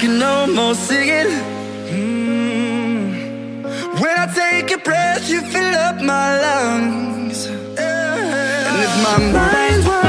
Can almost see it mm. When I take a breath, you fill up my lungs yeah. And if my mind